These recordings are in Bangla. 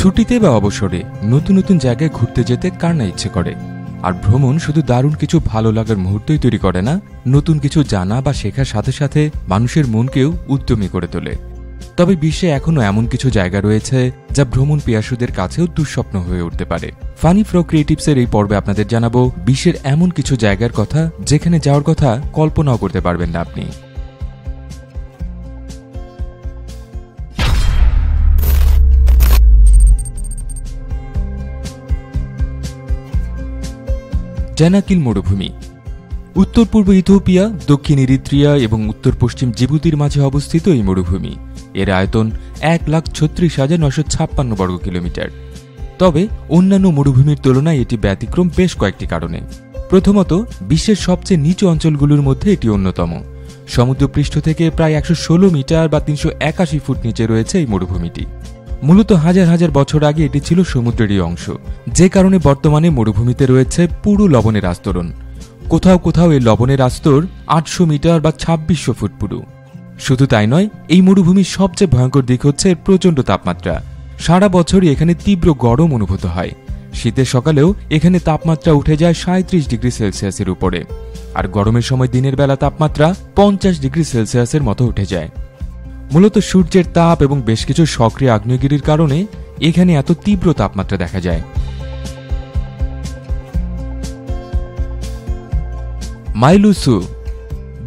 ছুটিতে বা অবসরে নতুন নতুন জায়গায় ঘুরতে যেতে কার না ইচ্ছে করে? আর ভ্রমণ শুধু দারুণ কিছু ভালো লাগার মুহূর্তই তৈরি করে না, নতুন কিছু জানা বা শেখার সাথে সাথে মানুষের মনকেও উদ্যমী করে তোলে। তবে বিশ্বে এখনও এমন কিছু জায়গা রয়েছে যা ভ্রমণ পিয়াসুদের কাছেও দুঃস্বপ্ন হয়ে উঠতে পারে। ফানি ফ্রো ক্রিয়েটিভসের এই পর্বে আপনাদের জানাব, বিশ্বের এমন কিছু জায়গার কথা যেখানে যাওয়ার কথা কল্পনাও করতে পারবেন না আপনি। জ্যানাকিল মরুভূমি। উত্তর পূর্ব ইথিওপিয়া, দক্ষিণ ইরিত্রিয়া এবং উত্তর পশ্চিম জিবুতির মাঝে অবস্থিত এই মরুভূমি। এর আয়তন এক লাখ ছত্রিশ হাজার নশো ছাপ্পান্ন বর্গ কিলোমিটার। তবে অন্যান্য মরুভূমির তুলনায় এটি ব্যতিক্রম বেশ কয়েকটি কারণে। প্রথমত, বিশ্বের সবচেয়ে নিচু অঞ্চলগুলোর মধ্যে এটি অন্যতম। সমুদ্রপৃষ্ঠ থেকে প্রায় একশো ষোলো মিটার বা তিনশো একাশি ফুট নিচে রয়েছে এই মরুভূমিটি। মূলত হাজার হাজার বছর আগে এটি ছিল সমুদ্রেরই অংশ। যে কারণে বর্তমানে মরুভূমিতে রয়েছে পুরো লবণের আস্তরণ। কোথাও কোথাও এই লবণের আস্তর আটশো মিটার বা ছাব্বিশশো ফুট পুরু। শুধু তাই নয়, এই মরুভূমির সবচেয়ে ভয়ঙ্কর দিক হচ্ছে প্রচণ্ড তাপমাত্রা। সারা বছরই এখানে তীব্র গরম অনুভূত হয়। শীতের সকালেও এখানে তাপমাত্রা উঠে যায় সাঁত্রিশ ডিগ্রি সেলসিয়াসের উপরে। আর গরমের সময় দিনের বেলা তাপমাত্রা পঞ্চাশ ডিগ্রি সেলসিয়াসের মতো উঠে যায়। মূলত সূর্যের তাপ এবং বেশ কিছু সক্রিয় আগ্নেয়গিরির কারণে এখানে এত তীব্র তাপমাত্রা দেখা যায়। মাইলুসু,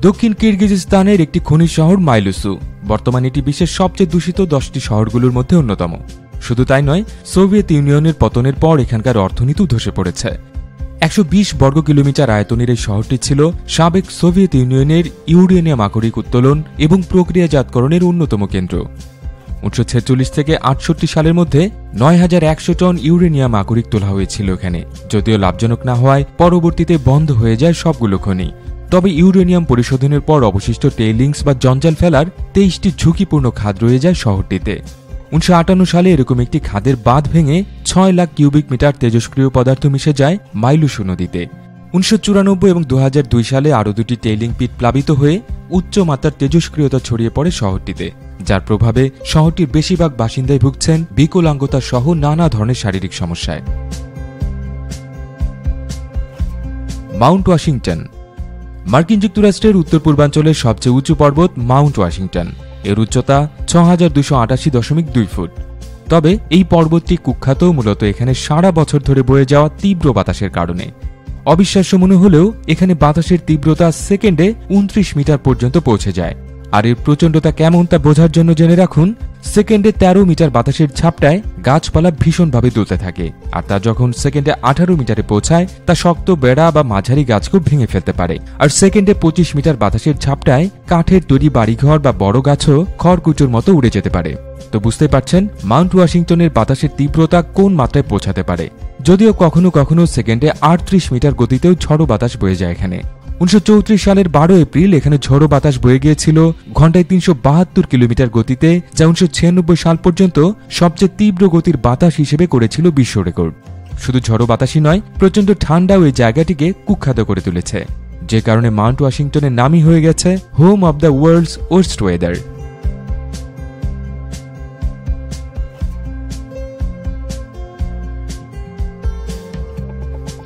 দক্ষিণ কিরগিজস্তানের একটি খনিজ শহর মাইলুসু। বর্তমানে এটি বিশ্বের সবচেয়ে দূষিত দশটি শহরগুলোর মধ্যে অন্যতম। শুধু তাই নয়, সোভিয়েত ইউনিয়নের পতনের পর এখানকার অর্থনীতিও ধসে পড়েছে। একশো বিশ বর্গ কিলোমিটার আয়তনের এই শহরটি ছিল সাবেক সোভিয়েত ইউনিয়নের ইউরেনিয়াম আকরিক উত্তোলন এবং প্রক্রিয়াজাতকরণের অন্যতম কেন্দ্র। উনিশশো ছেচল্লিশ থেকে আটষট্টি সালের মধ্যে নয় হাজার একশো টন ইউরেনিয়াম আকরিক তোলা হয়েছিল এখানে, যদিও লাভজনক না হওয়ায় পরবর্তীতে বন্ধ হয়ে যায় সবগুলো খনি। তবে ইউরেনিয়াম পরিশোধনের পর অবশিষ্ট টেইলিংস বা জঞ্জাল ফেলার তেইশটি ঝুঁকিপূর্ণ খাদ রয়ে যায় শহরটিতে। উনিশশো আটান্ন সালে এরকম একটি খাদের বাঁধ ভেঙে ছয় লাখ কিউবিক মিটার তেজস্ক্রিয় পদার্থ মিশে যায় মাইলুসু নদীতে। উনিশশো চুরানব্বই এবং দু হাজার দুই সালে আরও দুটি টেইলিং পিট প্লাবিত হয়ে উচ্চ মাত্রার তেজস্ক্রিয়তা ছড়িয়ে পড়ে শহরটিতে, যার প্রভাবে শহরটির বেশিরভাগ বাসিন্দাই ভুগছেন বিকলাঙ্গতা সহ নানা ধরনের শারীরিক সমস্যায়। মাউন্ট ওয়াশিংটন মার্কিন যুক্তরাষ্ট্রের উত্তর পূর্বাঞ্চলের সবচেয়ে উঁচু পর্বত মাউন্ট ওয়াশিংটন। এর উচ্চতা ছ দুশো আটাশি দশমিক দুই ফুট। তবে এই পর্বতটি কুখ্যাত, মূলত এখানে সারা বছর ধরে বয়ে যাওয়া তীব্র বাতাসের কারণে। অবিশ্বাস্য মনে হলেও এখানে বাতাসের তীব্রতা সেকেন্ডে উনত্রিশ মিটার পর্যন্ত পৌঁছে যায়। আর এর প্রচণ্ডতা কেমন তা বোঝার জন্য জেনে রাখুন সেকেন্ডে ১৩ মিটার বাতাসের ছাপটায় গাছপালা ভীষণভাবে দুলতে থাকে। আর তা যখন সেকেন্ডে আঠারো মিটারে পৌঁছায়, তা শক্ত বেড়া বা মাঝারি গাছকেও ভেঙে ফেলতে পারে। আর সেকেন্ডে পঁচিশ মিটার বাতাসের ছাপটায় কাঠের তৈরি বাড়িঘর বা বড় গাছও খড়কুচোর মতো উড়ে যেতে পারে। তো বুঝতে পারছেন, মাউন্ট ওয়াশিংটনের বাতাসের তীব্রতা কোন মাত্রায় পৌঁছাতে পারে? যদিও কখনো কখনো সেকেন্ডে আটত্রিশ মিটার গতিতেও ঝড়ো বাতাস বয়ে যায় এখানে। উনিশশো চৌত্রিশ সালের বারো এপ্রিল এখানে ঝড়ো বাতাস বয়ে গিয়েছিল, ঘন্টায় তিনশো বাহাত্তর কিলোমিটার গতিতে, যা উনিশশো ছিয়ানব্বই সাল পর্যন্ত সবচেয়ে তীব্র গতির বাতাস হিসেবে করেছিল বিশ্ব রেকর্ড। শুধু ঝড়ো বাতাসই নয়, প্রচণ্ড ঠান্ডাও এই জায়গাটিকে কুখ্যাত করে তুলেছে। যে কারণে মাউন্ট ওয়াশিংটনের নামই হয়ে গেছে, home of the world's worst weather.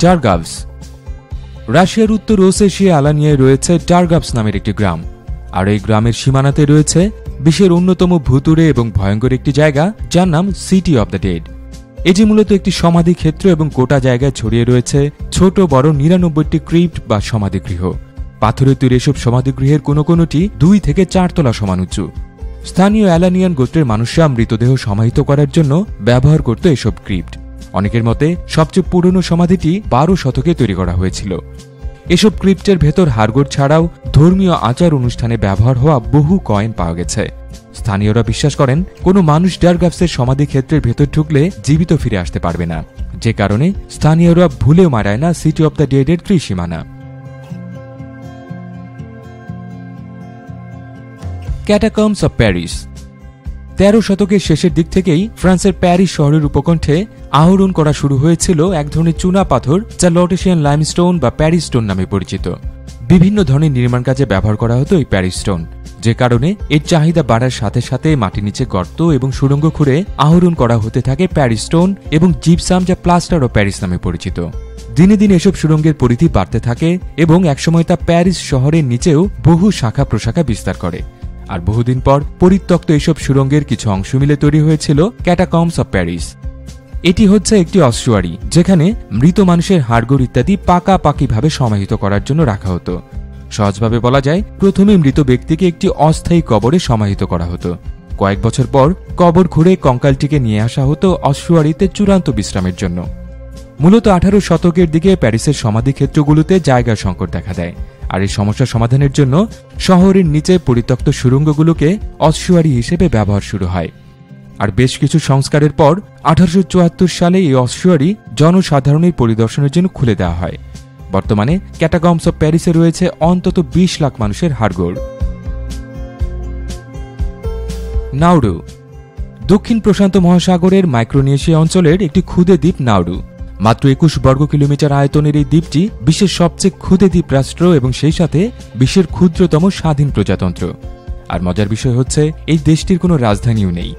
Dargavs রাশিয়ার উত্তর ওসেশিয়া আলানিয়ায় রয়েছে টার্গাভস নামের একটি গ্রাম। আর এই গ্রামের সীমানাতে রয়েছে বিশ্বের অন্যতম ভুতুরে এবং ভয়ঙ্কর একটি জায়গা, যার নাম সিটি অব দ্য ডেড। এটি মূলত একটি সমাধি ক্ষেত্র এবং গোটা জায়গায় ছড়িয়ে রয়েছে ছোট, বড়, নিরানব্বইটি ক্রিপ্ট বা সমাধিগৃহ। পাথরের তৈরি এসব সমাধিগৃহের কোনো কোনোটি দুই থেকে চারতলা সমান উঁচু। স্থানীয় অ্যালানিয়ান গোত্রের মানুষরা মৃতদেহ সমাহিত করার জন্য ব্যবহার করত এসব ক্রিপ্ট। অনেকের মতে, সবচেয়ে পুরনো সমাধিটি বারো শতকে তৈরি করা হয়েছিল। এসব ক্রিপ্টের ভেতর হাড়গোড় ছাড়াও ধর্মীয় আচার অনুষ্ঠানে ব্যবহার হওয়া বহু কয়েন পাওয়া গেছে। স্থানীয়রা বিশ্বাস করেন, কোনো মানুষ ডারগাফসের সমাধি ক্ষেত্রের ভেতর ঢুকলে জীবিত ফিরে আসতে পারবে না। যে কারণে স্থানীয়রা ভুলেও মারায় না সিটি অব দ্য ডেডের ত্রিসীমানা। ক্যাটাকমস অব প্যারিস তেরো শতকের শেষের দিক থেকেই ফ্রান্সের প্যারিস শহরের উপকণ্ঠে আহরণ করা শুরু হয়েছিল এক ধরনের চুনা পাথর যা লটেশিয়ান লাইমস্টোন বা প্যারিস স্টোন নামে পরিচিত। বিভিন্ন ধরনের নির্মাণ কাজে ব্যবহার করা হতো এই প্যারিস স্টোন, যে কারণে এর চাহিদা বাড়ার সাথে সাথে মাটি নিচে গর্ত এবং সুড়ঙ্গ খুঁড়ে আহরণ করা হতে থাকে প্যারিস স্টোন এবং জিপসাম যা প্লাস্টার ও প্যারিস নামে পরিচিত। দিনে দিনে এসব সুড়ঙ্গের পরিধি বাড়তে থাকে এবং একসময় তা প্যারিস শহরের নিচেও বহু শাখা প্রশাখা বিস্তার করে। আর বহুদিন পর পরিত্যক্ত এসব সুড়ঙ্গের কিছু অংশ মিলে তৈরি হয়েছিল ক্যাটাকমস অব প্যারিস এটি হচ্ছে একটি অস্টুয়ারি, যেখানে মৃত মানুষের হাড়গোড় ইত্যাদি পাকাপাকিভাবে সমাহিত করার জন্য রাখা হতো। সহজভাবে বলা যায়, প্রথমে মৃত ব্যক্তিকে একটি অস্থায়ী কবরে সমাহিত করা হতো। কয়েক বছর পর কবর ঘুরে কঙ্কালটিকে নিয়ে আসা হতো অস্টুয়ারিতে চূড়ান্ত বিশ্রামের জন্য। মূলত আঠারো শতকের দিকে প্যারিসের সমাধিক্ষেত্রগুলোতে জায়গার সংকট দেখা দেয়। আর এই সমস্যা সমাধানের জন্য শহরের নিচে পরিত্যক্ত সুড়ঙ্গগুলোকে অস্টুয়ারি হিসেবে ব্যবহার শুরু হয়। আর বেশ কিছু সংস্কারের পর আঠারোশো চুয়াত্তর সালে এই অস্ট্রিয়ারি জনসাধারণের পরিদর্শনের জন্য খুলে দেওয়া হয়। বর্তমানে ক্যাটাগমস অব প্যারিসে রয়েছে অন্তত ২০ লাখ মানুষের হাড়গোড়। নাউডু দক্ষিণ প্রশান্ত মহাসাগরের মাইক্রোনেশিয়া অঞ্চলের একটি ক্ষুদে দ্বীপ নাউডু মাত্র একুশ বর্গ কিলোমিটার আয়তনের এই দ্বীপটি বিশ্বের সবচেয়ে ক্ষুদে দ্বীপ রাষ্ট্র এবং সেই সাথে বিশ্বের ক্ষুদ্রতম স্বাধীন প্রজাতন্ত্র। আর মজার বিষয় হচ্ছে, এই দেশটির কোনো রাজধানীও নেই।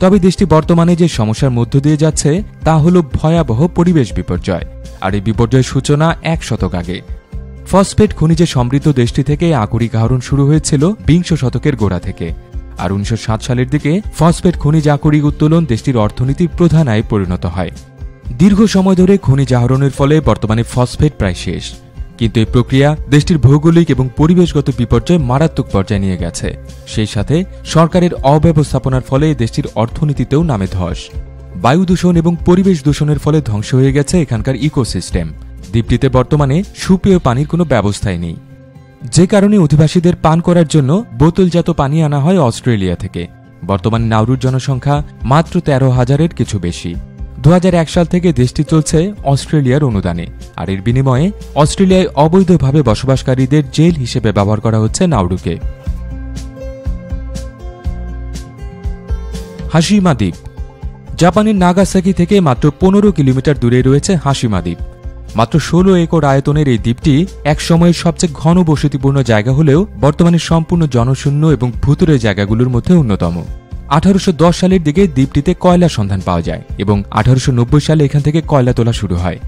তবে দেশটি বর্তমানে যে সমস্যার মধ্য দিয়ে যাচ্ছে, তা হল ভয়াবহ পরিবেশ বিপর্যয়। আর এই বিপর্যয়ের সূচনা এক শতক আগে। ফসফেট খনিজে সমৃদ্ধ দেশটি থেকে আকরিক আহরণ শুরু হয়েছিল বিংশ শতকের গোড়া থেকে। আর উনিশশো সাত সালের দিকে ফসফেট খনিজ আকরিক উত্তোলন দেশটির অর্থনীতির প্রধান আয় পরিণত হয়। দীর্ঘ সময় ধরে খনিজ আহরণের ফলে বর্তমানে ফসফেট প্রায় শেষ। কিন্তু এই প্রক্রিয়া দেশটির ভৌগোলিক এবং পরিবেশগত বিপর্যয় মারাত্মক পর্যায়ে নিয়ে গেছে। সেই সাথে সরকারের অব্যবস্থাপনার ফলে দেশটির অর্থনীতিতেও নামে ধস। বায়ু দূষণ এবং পরিবেশ দূষণের ফলে ধ্বংস হয়ে গেছে এখানকার ইকোসিস্টেম। দ্বীপটিতে বর্তমানে সুপেয় পানির কোনো ব্যবস্থাই নেই। যে কারণে অধিবাসীদের পান করার জন্য বোতলজাত পানি আনা হয় অস্ট্রেলিয়া থেকে। বর্তমানে নাউরুর জনসংখ্যা মাত্র তেরো হাজারের কিছু বেশি। দু হাজার এক সাল থেকে দেশটি চলছে অস্ট্রেলিয়ার অনুদানে, আর এর বিনিময়ে অস্ট্রেলিয়ায় অবৈধভাবে বসবাসকারীদের জেল হিসেবে ব্যবহার করা হচ্ছে নাউডুকে হাসিমা দ্বীপ জাপানের নাগাসাকি থেকে মাত্র পনেরো কিলোমিটার দূরে রয়েছে হাসিমা দ্বীপ মাত্র ষোলো একর আয়তনের এই দ্বীপটি একসময়ের সবচেয়ে ঘন বসতিপূর্ণ জায়গা হলেও বর্তমানে সম্পূর্ণ জনশূন্য এবং ভূতুরের জায়গাগুলোর মধ্যে অন্যতম। আঠারোশো দশ সালের দিকে দ্বীপটিতে কয়লা সন্ধান পাওয়া যায় এবং আঠারোশো নব্বই সালে এখান থেকে কয়লা তোলা শুরু হয়।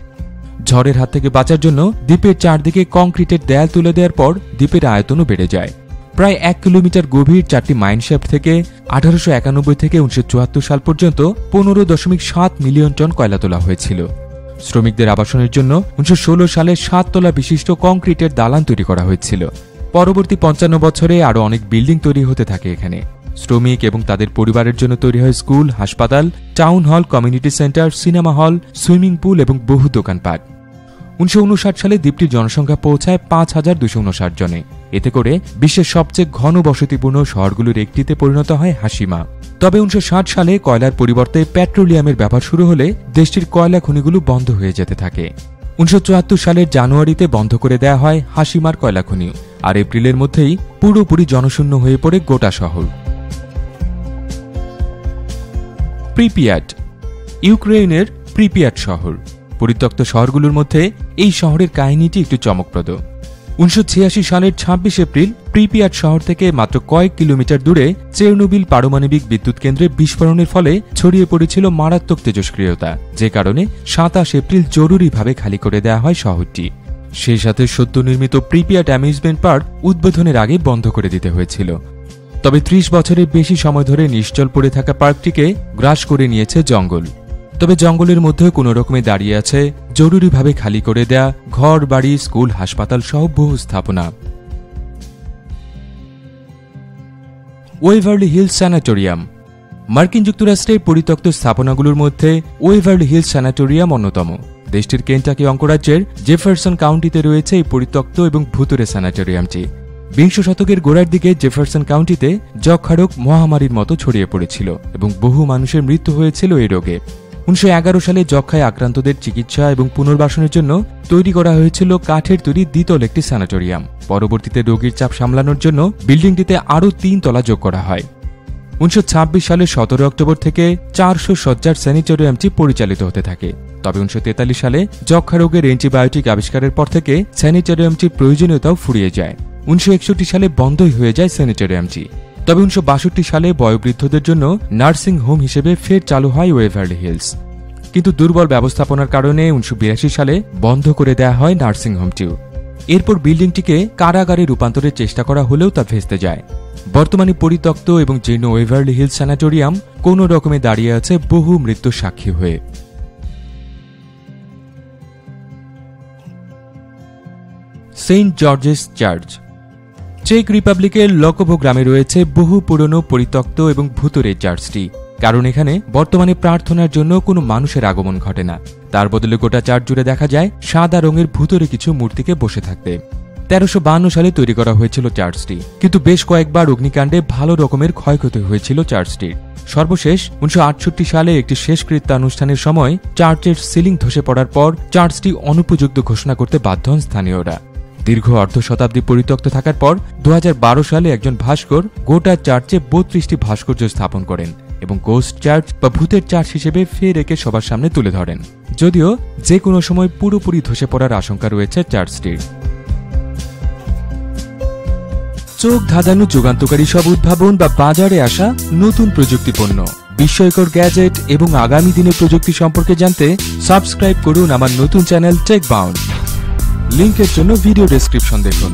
ঝড়ের হাত থেকে বাঁচার জন্য দ্বীপের চারদিকে কংক্রিটের দেয়াল তুলে দেওয়ার পর দ্বীপের আয়তনও বেড়ে যায়। প্রায় এক কিলোমিটার গভীর চারটি মাইনশ্যাফট থেকে আঠারোশো একানব্বই থেকে উনিশশো চুয়াত্তর সাল পর্যন্ত পনেরো দশমিক সাত মিলিয়ন টন কয়লা তোলা হয়েছিল। শ্রমিকদের আবাসনের জন্য উনিশশো সালে সাত তলা বিশিষ্ট কংক্রিটের দালান তৈরি করা হয়েছিল। পরবর্তী পঞ্চান্ন বছরে আরও অনেক বিল্ডিং তৈরি হতে থাকে এখানে। শ্রমিক এবং তাদের পরিবারের জন্য তৈরি হয় স্কুল, হাসপাতাল, town hall, community centre, cinema hall, swimming pool এবং বহু দোকানপাট। উনিশশো উনষাট সালে দ্বীপটির জনসংখ্যা পৌঁছায় পাঁচ হাজার দুশো উনষাট জনে। এতে করে বিশ্বের সবচেয়ে ঘন বসতিপূর্ণ শহরগুলোর একটিতে পরিণত হয় হাসিমা। তবে উনিশশো ষাট সালে কয়লার পরিবর্তে পেট্রোলিয়ামের ব্যবহার শুরু হলে দেশটির কয়লা খনিগুলো বন্ধ হয়ে যেতে থাকে। উনিশশো চুয়াত্তর সালের জানুয়ারিতে বন্ধ করে দেয়া হয় হাসিমার কয়লা খনি। আর এপ্রিলের মধ্যেই পুরোপুরি জনশূন্য হয়ে পড়ে গোটা শহর। প্রিপিয়াট ইউক্রেনের প্রিপিয়াট শহর। পরিত্যক্ত শহরগুলোর মধ্যে এই শহরের কাহিনীটি একটু চমকপ্রদ। উনিশশো ছিয়াশি সালের ছাব্বিশ এপ্রিল প্রিপিয়াট শহর থেকে মাত্র কয়েক কিলোমিটার দূরে চেরনোবিল পারমাণবিক বিদ্যুৎ কেন্দ্রে বিস্ফোরণের ফলে ছড়িয়ে পড়েছিল মারাত্মক তেজস্ক্রিয়তা, যে কারণে সাতাশ এপ্রিল জরুরিভাবে খালি করে দেওয়া হয় শহরটি। সেই সাথে সদ্য নির্মিত প্রিপিয়াট অ্যামিউজমেন্ট পার্ক উদ্বোধনের আগে বন্ধ করে দিতে হয়েছিল। তবে ত্রিশ বছরের বেশি সময় ধরে নিশ্চল পড়ে থাকা পার্কটিকে গ্রাস করে নিয়েছে জঙ্গল। তবে জঙ্গলের মধ্যে কোনো রকমে দাঁড়িয়ে আছে জরুরিভাবে খালি করে দেয়া ঘর, বাড়ি, স্কুল, হাসপাতাল সহ বহু স্থাপনা। Waverly Hills Sanatorium. মার্কিন যুক্তরাষ্ট্রের পরিত্যক্ত স্থাপনাগুলোর মধ্যে ওয়েভারলি হিলস স্যানাটোরিয়াম অন্যতম। দেশটির কেন্টাকি অঙ্গরাজ্যের জেফারসন কাউন্টিতে রয়েছে এই পরিত্যক্ত এবং ভুতুরে স্যানাটোরিয়ামটি। বিংশ শতকের গোড়ার দিকে জেফারসন কাউন্টিতে যক্ষারক মহামারীর মতো ছড়িয়ে পড়েছিল এবং বহু মানুষের মৃত্যু হয়েছিল এই রোগে। উনিশশো এগারো সালে যক্ষায় আক্রান্তদের চিকিৎসা এবং পুনর্বাসনের জন্য তৈরি করা হয়েছিল কাঠের তৈরি দ্বিতল একটি স্যানাটোরিয়াম। পরবর্তীতে রোগীর চাপ সামলানোর জন্য বিল্ডিংটিতে আরও তিন তলা যোগ করা হয়। উনিশশো সালের সতেরো অক্টোবর থেকে চারশো সজ্জার স্যানিটোরিয়ামটি পরিচালিত হতে থাকে। তবে উনিশশো তেতাল্লিশ সালে যক্ষা রোগের অ্যান্টিবায়োটিক আবিষ্কারের পর থেকে স্যানিটোরিয়ামটির প্রয়োজনীয়তাও ফুরিয়ে যায়। উনিশশো একষট্টি সালে বন্ধই হয়ে যায় স্যানিটোরিয়ামটি। তবে উনিশশো বাষট্টি সালে বয়োবৃদ্ধদের জন্য নার্সিং হোম হিসেবে ফের চালু হয় ওয়েভারলি হিলস। কিন্তু দুর্বল ব্যবস্থাপনার কারণে উনিশশো বিরাশি সালে বন্ধ করে দেয়া হয় নার্সিং হোমটিও। এরপর বিল্ডিংটিকে কারাগারে রূপান্তরের চেষ্টা করা হলেও তা ভেস্তে যায়। বর্তমানে পরিত্যক্ত এবং জীর্ণ ওয়েভারলি হিলস স্যানাটোরিয়াম কোনো রকমে দাঁড়িয়ে আছে বহু মৃত্যুর সাক্ষী হয়ে। সেন্ট জর্জেস চার্চ চেক রিপাবলিকের লকোভো গ্রামে রয়েছে বহু পুরনো, পরিত্যক্ত এবং ভূতরের চার্চটি কারণ এখানে বর্তমানে প্রার্থনার জন্য কোনো মানুষের আগমন ঘটে না। তার বদলে গোটা চার্চ জুড়ে দেখা যায় সাদা রঙের ভূতরে কিছু মূর্তিকে বসে থাকতে। তেরোশো সালে তৈরি করা হয়েছিল চার্চটি কিন্তু বেশ কয়েকবার অগ্নিকাণ্ডে ভালো রকমের ক্ষয়ক্ষতি হয়েছিল চার্চটির সর্বশেষ উনিশশো আটষট্টি সালে একটি শেষকৃত্যানুষ্ঠানের সময় চার্চের সিলিং ধসে পড়ার পর চার্চটি অনুপযুক্ত ঘোষণা করতে বাধ্য হন স্থানীয়রা। দীর্ঘ অর্ধ শতাব্দী পরিত্যক্ত থাকার পর দু হাজার বারো সালে একজন ভাস্কর গোটা চার্চে বত্রিশটি ভাস্কর্য স্থাপন করেন এবং গোস্ট চার্চ বা ভূতের চার্চ হিসেবে ফের একে সবার সামনে তুলে ধরেন। যদিও যে কোনো সময় পুরোপুরি ধসে পড়ার আশঙ্কা রয়েছে চার্চটির। চোখ ধাঁধানো যুগান্তকারী সব উদ্ভাবন বা বাজারে আসা নতুন প্রযুক্তি পণ্য বিস্ময়কর গ্যাজেট এবং আগামী দিনের প্রযুক্তি সম্পর্কে জানতে সাবস্ক্রাইব করুন আমার নতুন চ্যানেল টেক বাউন্ড লিঙ্কের জন্য ভিডিও ডেসক্রিপশন দেখুন।